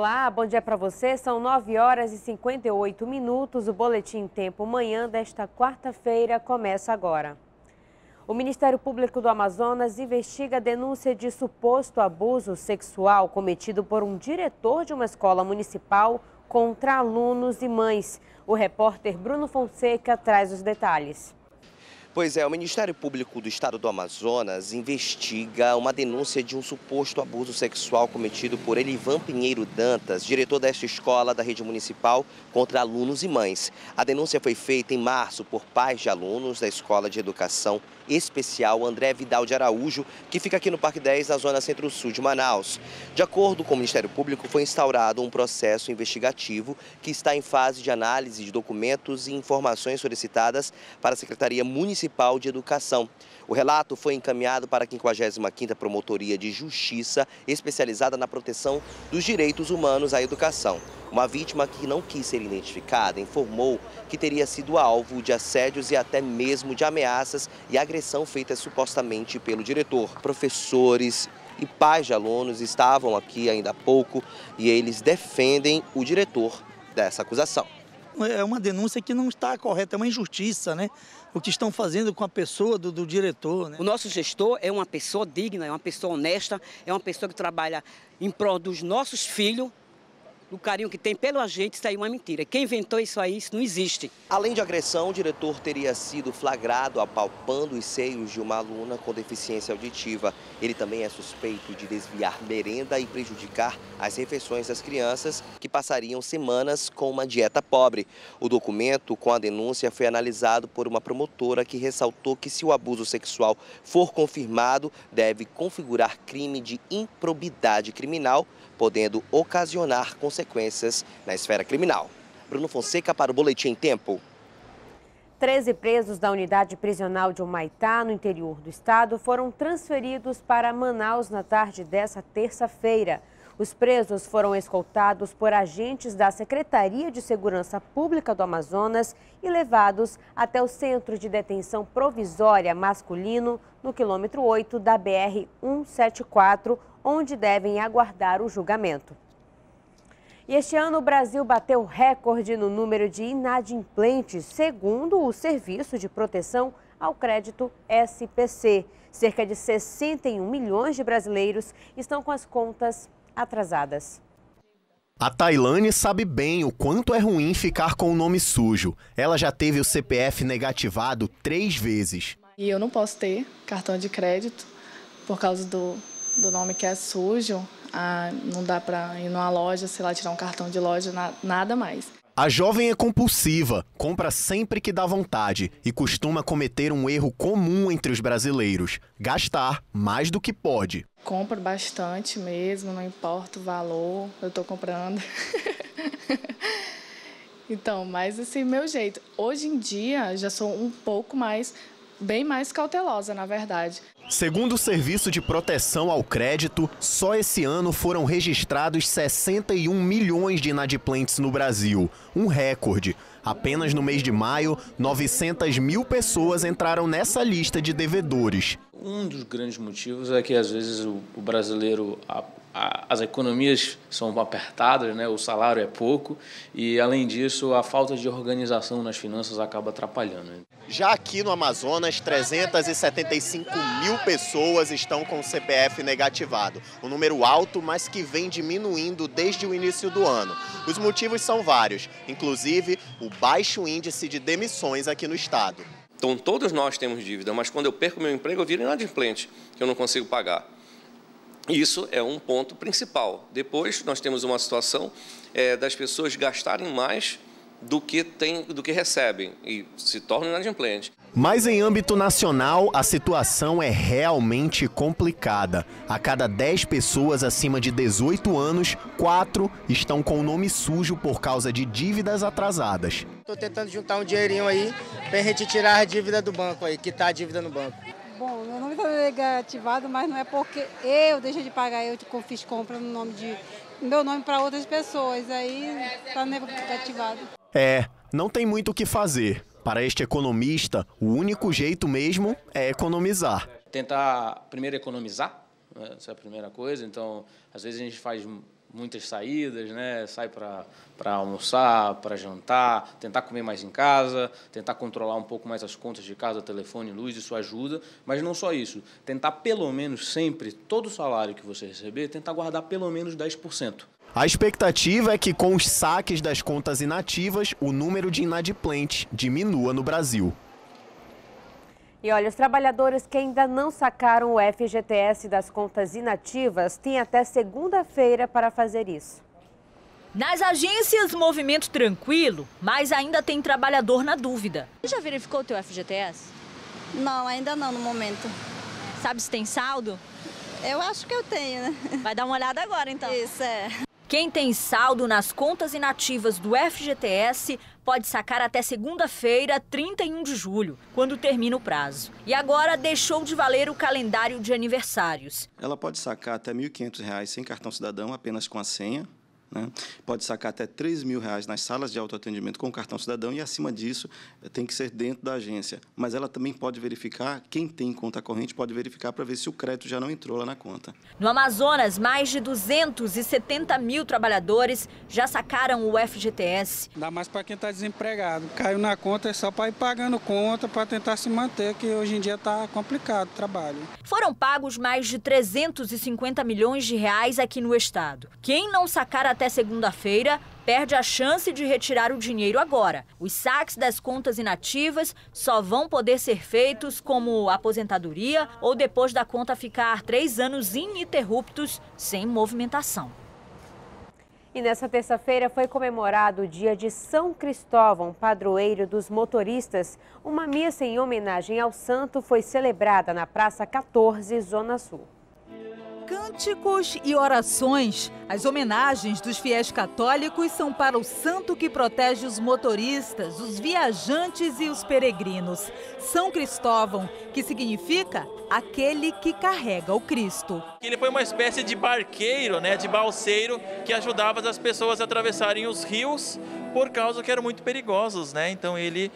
Olá, bom dia para você. São 9 horas e 58 minutos. O Boletim Tempo Manhã desta quarta-feira começa agora. O Ministério Público do Amazonas investiga a denúncia de suposto abuso sexual cometido por um diretor de uma escola municipal contra alunos e mães. O repórter Bruno Fonseca traz os detalhes. Pois é, o Ministério Público do Estado do Amazonas investiga uma denúncia de um suposto abuso sexual cometido por Elivan Pinheiro Dantas, diretor desta escola da rede municipal, contra alunos e mães. A denúncia foi feita em março por pais de alunos da Escola de Educação Especial André Vidal de Araújo, que fica aqui no Parque 10, na zona centro-sul de Manaus. De acordo com o Ministério Público, foi instaurado um processo investigativo que está em fase de análise de documentos e informações solicitadas para a Secretaria Municipal Municipal de Educação. O relato foi encaminhado para a 55ª Promotoria de Justiça, especializada na proteção dos direitos humanos à educação. Uma vítima que não quis ser identificada informou que teria sido alvo de assédios e até mesmo de ameaças e agressão feitas supostamente pelo diretor. Professores e pais de alunos estavam aqui ainda há pouco e eles defendem o diretor dessa acusação é uma denúncia que não está correta, é uma injustiça, né? O que estão fazendo com a pessoa do, do diretor. Né? O nosso gestor é uma pessoa digna, é uma pessoa honesta, é uma pessoa que trabalha em prol dos nossos filhos o carinho que tem pelo agente, isso aí é uma mentira. Quem inventou isso aí, isso não existe. Além de agressão, o diretor teria sido flagrado apalpando os seios de uma aluna com deficiência auditiva. Ele também é suspeito de desviar merenda e prejudicar as refeições das crianças, que passariam semanas com uma dieta pobre. O documento com a denúncia foi analisado por uma promotora que ressaltou que se o abuso sexual for confirmado, deve configurar crime de improbidade criminal, podendo ocasionar consequências na esfera criminal. Bruno Fonseca para o Boletim em Tempo. Treze presos da unidade prisional de Humaitá, no interior do estado, foram transferidos para Manaus na tarde dessa terça-feira. Os presos foram escoltados por agentes da Secretaria de Segurança Pública do Amazonas e levados até o Centro de Detenção Provisória Masculino, no quilômetro 8 da BR-174, onde devem aguardar o julgamento. E este ano o Brasil bateu recorde no número de inadimplentes, segundo o Serviço de Proteção ao Crédito SPC. Cerca de 61 milhões de brasileiros estão com as contas atrasadas. A Tailane sabe bem o quanto é ruim ficar com o nome sujo. Ela já teve o CPF negativado três vezes. E eu não posso ter cartão de crédito por causa do, do nome que é sujo, ah, não dá para ir numa loja, sei lá, tirar um cartão de loja, na, nada mais. A jovem é compulsiva, compra sempre que dá vontade e costuma cometer um erro comum entre os brasileiros: gastar mais do que pode. Compro bastante mesmo, não importa o valor, eu estou comprando. então, mas assim, meu jeito. Hoje em dia já sou um pouco mais bem mais cautelosa, na verdade. Segundo o Serviço de Proteção ao Crédito, só esse ano foram registrados 61 milhões de inadimplentes no Brasil, um recorde. Apenas no mês de maio, 900 mil pessoas entraram nessa lista de devedores. Um dos grandes motivos é que às vezes o, brasileiro a, as economias são apertadas, né? o salário é pouco e, além disso, a falta de organização nas finanças acaba atrapalhando. Já aqui no Amazonas, 375 mil pessoas estão com o CPF negativado. Um número alto, mas que vem diminuindo desde o início do ano. Os motivos são vários, inclusive o baixo índice de demissões aqui no estado. Então, todos nós temos dívida, mas quando eu perco meu emprego, eu viro inadimplente, que eu não consigo pagar. Isso é um ponto principal. Depois, nós temos uma situação é, das pessoas gastarem mais do que, tem, do que recebem e se tornam inadimplentes. Mas em âmbito nacional, a situação é realmente complicada. A cada 10 pessoas acima de 18 anos, 4 estão com o nome sujo por causa de dívidas atrasadas. Estou tentando juntar um dinheirinho aí para a gente tirar a dívida do banco aí, que está a dívida no banco. Bom, meu nome está negativado, mas não é porque eu deixei de pagar, eu fiz compra no nome de meu nome para outras pessoas, aí está negativado. É, não tem muito o que fazer. Para este economista, o único jeito mesmo é economizar. Tentar primeiro economizar, né? essa é a primeira coisa. Então, às vezes a gente faz muitas saídas, né? Sai para almoçar, para jantar, tentar comer mais em casa, tentar controlar um pouco mais as contas de casa, telefone, luz, isso ajuda. Mas não só isso, tentar pelo menos sempre, todo o salário que você receber, tentar guardar pelo menos 10%. A expectativa é que com os saques das contas inativas, o número de inadimplentes diminua no Brasil. E olha, os trabalhadores que ainda não sacaram o FGTS das contas inativas têm até segunda-feira para fazer isso. Nas agências, movimento tranquilo, mas ainda tem trabalhador na dúvida. Você já verificou o teu FGTS? Não, ainda não no momento. Sabe se tem saldo? Eu acho que eu tenho, né? Vai dar uma olhada agora, então. Isso, é. Quem tem saldo nas contas inativas do FGTS pode sacar até segunda-feira, 31 de julho, quando termina o prazo. E agora deixou de valer o calendário de aniversários. Ela pode sacar até R$ 1.500 sem cartão cidadão, apenas com a senha, né? Pode sacar até 3 mil reais nas salas de autoatendimento com cartão cidadão e, acima disso, tem que ser dentro da agência. Mas ela também pode verificar, quem tem conta corrente pode verificar para ver se o crédito já não entrou lá na conta. No Amazonas, mais de 270 mil trabalhadores já sacaram o FGTS. Dá mais para quem está desempregado. Caiu na conta é só para ir pagando conta para tentar se manter, que hoje em dia está complicado o trabalho. Foram pagos mais de 350 milhões de reais aqui no estado. Quem não sacar a até segunda-feira, perde a chance de retirar o dinheiro agora. Os saques das contas inativas só vão poder ser feitos como aposentadoria ou depois da conta ficar três anos ininterruptos sem movimentação. E nessa terça-feira foi comemorado o dia de São Cristóvão, padroeiro dos motoristas. Uma missa em homenagem ao santo foi celebrada na Praça 14, Zona Sul cânticos e orações. As homenagens dos fiéis católicos são para o santo que protege os motoristas, os viajantes e os peregrinos. São Cristóvão, que significa aquele que carrega o Cristo. Ele foi uma espécie de barqueiro, né, de balseiro, que ajudava as pessoas a atravessarem os rios por causa que eram muito perigosos, né? Então ele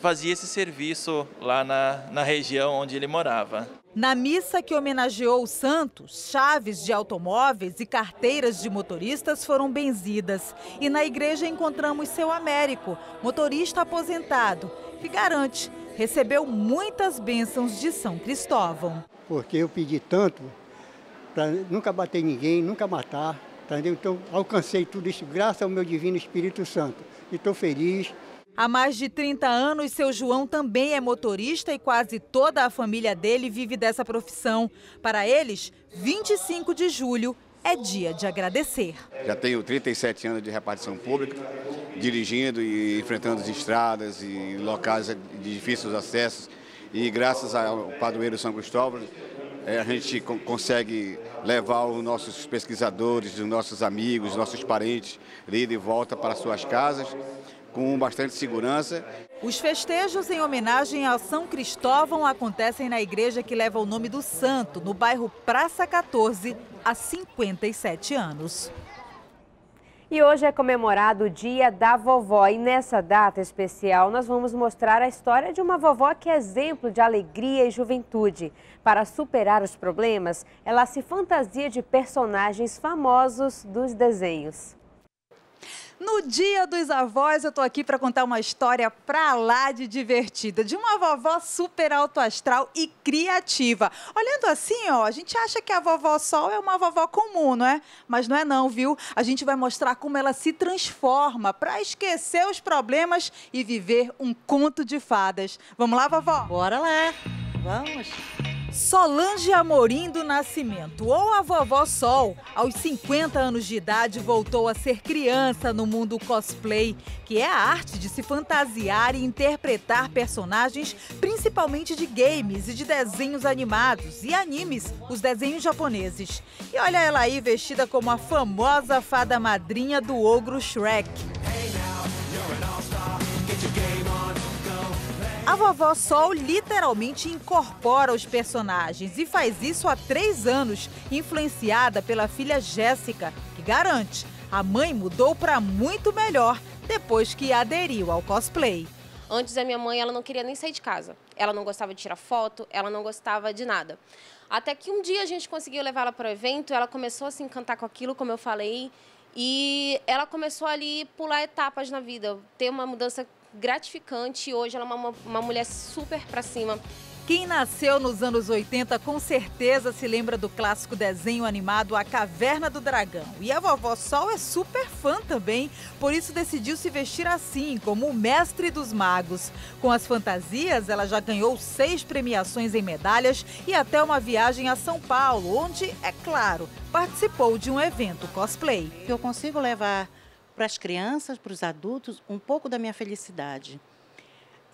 fazia esse serviço lá na, na região onde ele morava. Na missa que homenageou o santo, chaves de automóveis e carteiras de motoristas foram benzidas. E na igreja encontramos seu Américo, motorista aposentado, que garante recebeu muitas bênçãos de São Cristóvão. Porque eu pedi tanto para nunca bater ninguém, nunca matar, entendeu? Então alcancei tudo isso graças ao meu divino Espírito Santo. E estou feliz, Há mais de 30 anos, seu João também é motorista e quase toda a família dele vive dessa profissão. Para eles, 25 de julho é dia de agradecer. Já tenho 37 anos de repartição pública, dirigindo e enfrentando as estradas e locais de difíceis acessos. E graças ao padroeiro São Cristóvão, é, a gente consegue levar os nossos pesquisadores, os nossos amigos, os nossos parentes, de volta para suas casas com bastante segurança. Os festejos em homenagem a São Cristóvão acontecem na igreja que leva o nome do santo, no bairro Praça 14, há 57 anos. E hoje é comemorado o Dia da Vovó e nessa data especial nós vamos mostrar a história de uma vovó que é exemplo de alegria e juventude. Para superar os problemas, ela se fantasia de personagens famosos dos desenhos. No Dia dos Avós, eu tô aqui para contar uma história pra lá de divertida, de uma vovó super alto astral e criativa. Olhando assim, ó, a gente acha que a vovó Sol é uma vovó comum, não é? Mas não é não, viu? A gente vai mostrar como ela se transforma para esquecer os problemas e viver um conto de fadas. Vamos lá, vovó? Bora lá. Vamos. Solange Amorim do Nascimento, ou a vovó Sol, aos 50 anos de idade voltou a ser criança no mundo cosplay, que é a arte de se fantasiar e interpretar personagens, principalmente de games e de desenhos animados e animes, os desenhos japoneses. E olha ela aí vestida como a famosa fada madrinha do ogro Shrek. Hey A vovó Sol literalmente incorpora os personagens e faz isso há três anos, influenciada pela filha Jéssica, que garante a mãe mudou para muito melhor depois que aderiu ao cosplay. Antes a minha mãe, ela não queria nem sair de casa. Ela não gostava de tirar foto, ela não gostava de nada. Até que um dia a gente conseguiu levar ela para o evento, ela começou a se encantar com aquilo, como eu falei, e ela começou ali pular etapas na vida, ter uma mudança gratificante. Hoje ela é uma, uma mulher super para cima. Quem nasceu nos anos 80 com certeza se lembra do clássico desenho animado A Caverna do Dragão. E a vovó Sol é super fã também, por isso decidiu se vestir assim, como o mestre dos magos. Com as fantasias, ela já ganhou seis premiações em medalhas e até uma viagem a São Paulo, onde, é claro, participou de um evento cosplay. Eu consigo levar para as crianças, para os adultos, um pouco da minha felicidade.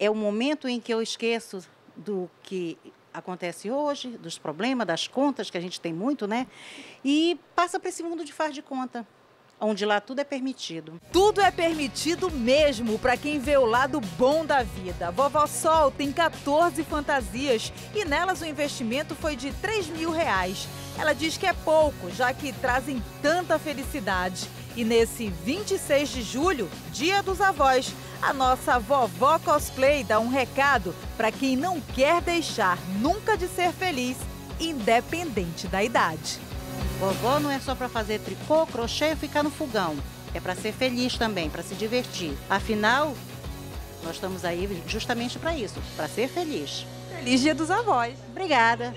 É o momento em que eu esqueço do que acontece hoje, dos problemas, das contas, que a gente tem muito, né? E passa para esse mundo de faz de conta, onde lá tudo é permitido. Tudo é permitido mesmo para quem vê o lado bom da vida. Vovó Sol tem 14 fantasias e nelas o investimento foi de 3 mil reais. Ela diz que é pouco, já que trazem tanta felicidade. E nesse 26 de julho, Dia dos Avós, a nossa vovó cosplay dá um recado para quem não quer deixar nunca de ser feliz, independente da idade. Vovó não é só para fazer tricô, crochê e ficar no fogão. É para ser feliz também, para se divertir. Afinal, nós estamos aí justamente para isso, para ser feliz. Feliz Dia dos Avós. Obrigada.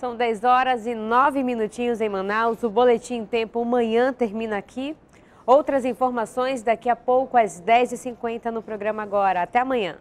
São 10 horas e 9 minutinhos em Manaus. O Boletim Tempo Manhã termina aqui. Outras informações daqui a pouco às 10h50 no programa Agora. Até amanhã.